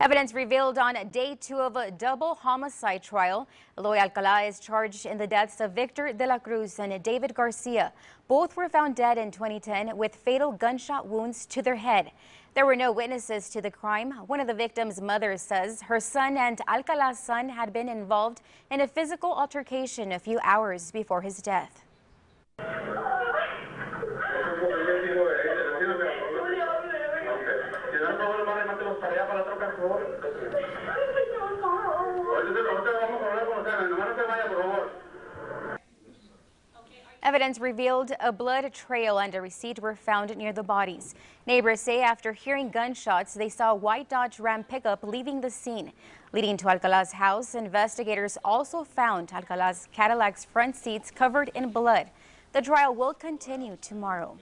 Evidence revealed on day two of a double homicide trial. Eloy Alcala is charged in the deaths of Victor de la Cruz and David Garcia. Both were found dead in 2010 with fatal gunshot wounds to their head. There were no witnesses to the crime. One of the victim's mothers says her son and Alcala's son had been involved in a physical altercation a few hours before his death. Evidence revealed a blood trail and a receipt were found near the bodies. Neighbors say after hearing gunshots, they saw a white Dodge Ram pickup leaving the scene. Leading to Alcala's house, investigators also found Alcala's Cadillac's front seats covered in blood. The trial will continue tomorrow.